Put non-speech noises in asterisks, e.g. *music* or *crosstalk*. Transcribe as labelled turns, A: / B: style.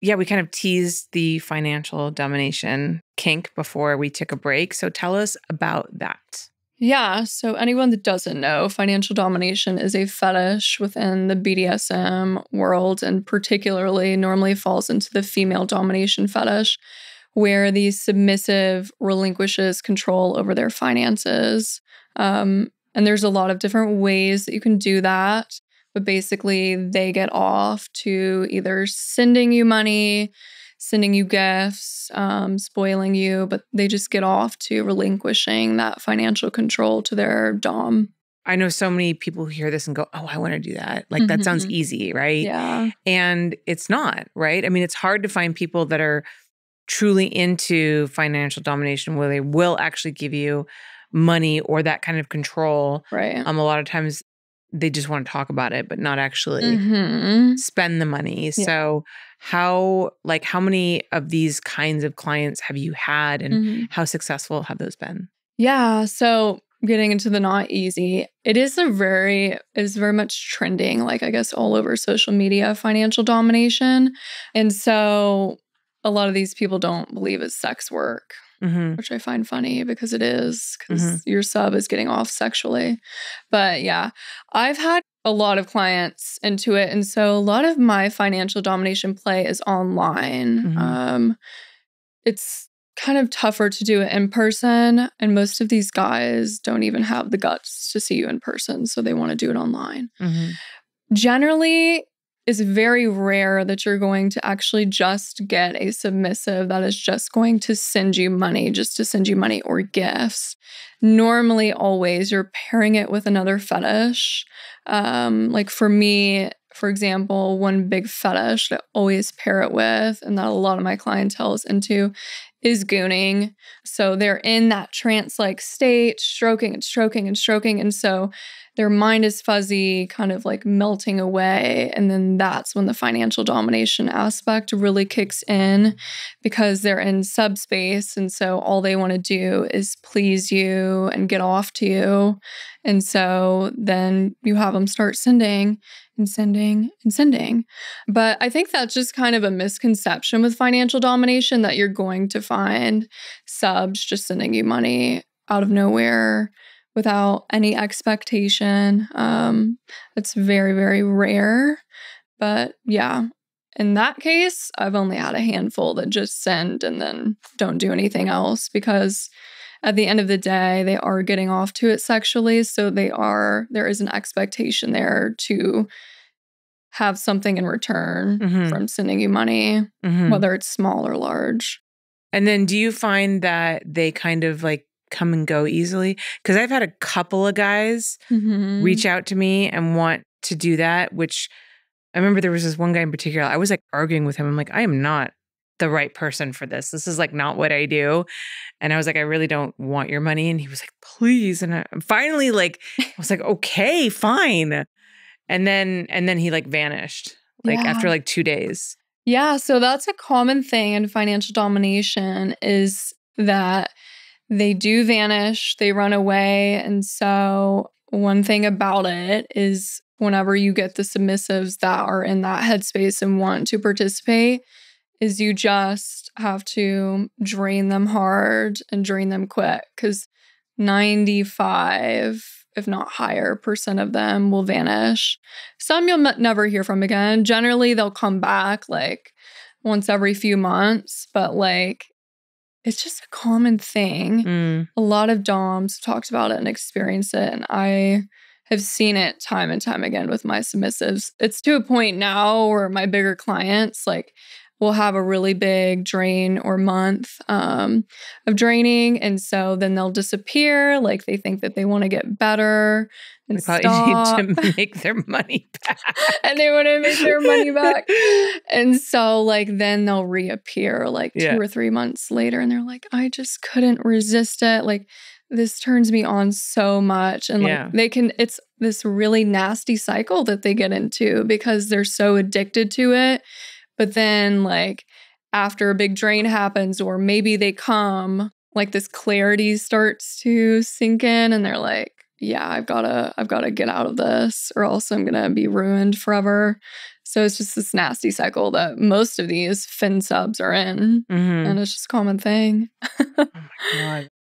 A: yeah, we kind of teased the financial domination kink before we took a break. So tell us about that.
B: Yeah. So, anyone that doesn't know, financial domination is a fetish within the BDSM world, and particularly normally falls into the female domination fetish, where the submissive relinquishes control over their finances. Um, and there's a lot of different ways that you can do that. But basically, they get off to either sending you money, sending you gifts, um, spoiling you, but they just get off to relinquishing that financial control to their Dom.
A: I know so many people who hear this and go, Oh, I want to do that. Like, that sounds
B: Mhm.
A: easy, right?
B: Yeah.
A: And it's not, right? I mean, it's hard to find people that are truly into financial domination where they will actually give you money or that kind of control.
B: Right.
A: Um, a lot of times they just want to talk about it, but not actually
B: Mhm.
A: spend the money.
B: Yeah.
A: So, how, like, how many of these kinds of clients have you had and
B: Mhm.
A: how successful have those been?
B: Yeah. So getting into the not easy, it is a very is very much trending, like I guess all over social media, financial domination. And so a lot of these people don't believe it's sex work,
A: hmm
B: which I find funny because it is, because
A: Mhm.
B: your sub is getting off sexually. But yeah, I've had a lot of clients into it. And so a lot of my financial domination play is online.
A: Mhm.
B: Um, it's kind of tougher to do it in person. And most of these guys don't even have the guts to see you in person. So they want to do it online.
A: hmm
B: Generally, it's very rare that you're going to actually just get a submissive that is just going to send you money, just to send you money or gifts. Normally, always you're pairing it with another fetish. Um, like for me, for example, one big fetish that I always pair it with, and that a lot of my clientele is into, is gooning. So they're in that trance like state, stroking and stroking and stroking. And so their mind is fuzzy, kind of like melting away. And then that's when the financial domination aspect really kicks in because they're in subspace. And so all they want to do is please you and get off to you. And so then you have them start sending and sending and sending. But I think that's just kind of a misconception with financial domination that you're going to find subs just sending you money out of nowhere without any expectation. Um, it's very, very rare. But yeah, in that case, I've only had a handful that just send and then don't do anything else because at the end of the day, they are getting off to it sexually. So they are, there is an expectation there to have something in return
A: Mhm.
B: from sending you money,
A: hmm
B: whether it's small or large.
A: And then do you find that they kind of like come and go easily? Because I've had a couple of guys
B: Mhm.
A: reach out to me and want to do that, which I remember there was this one guy in particular. I was like arguing with him. I'm like, I am not the right person for this. This is like not what I do. And I was like, I really don't want your money. And he was like, please. And I finally like I was like, okay, fine. And then and then he like vanished. Like
B: Yeah.
A: after like two days.
B: Yeah, so that's a common thing in financial domination is that they do vanish, they run away. And so, one thing about it is whenever you get the submissives that are in that headspace and want to participate, is you just have to drain them hard and drain them quick because 95 if not higher percent of them will vanish. Some you'll never hear from again. Generally they'll come back like once every few months but like it's just a common thing.
A: Mm,
B: a lot of doms talked about it and experienced it and i have seen it time and time again with my submissives. It's to a point now where my bigger clients like will have a really big drain or month um, of draining and so then they'll disappear like they think that they want to get better and
A: they probably
B: stop
A: need to *laughs* *laughs* make their money back.
B: and they want to make their money back. And so, like, then they'll reappear like
A: Yeah.
B: two or three months later, and they're like, I just couldn't resist it. Like, this turns me on so much. And like,
A: Yeah.
B: they can, it's this really nasty cycle that they get into because they're so addicted to it. But then, like, after a big drain happens, or maybe they come, like, this clarity starts to sink in, and they're like, yeah, I've gotta I've gotta get out of this or else I'm gonna be ruined forever. So it's just this nasty cycle that most of these fin subs are in.
A: Mhm.
B: And it's just a common thing. *laughs*
A: Oh my god.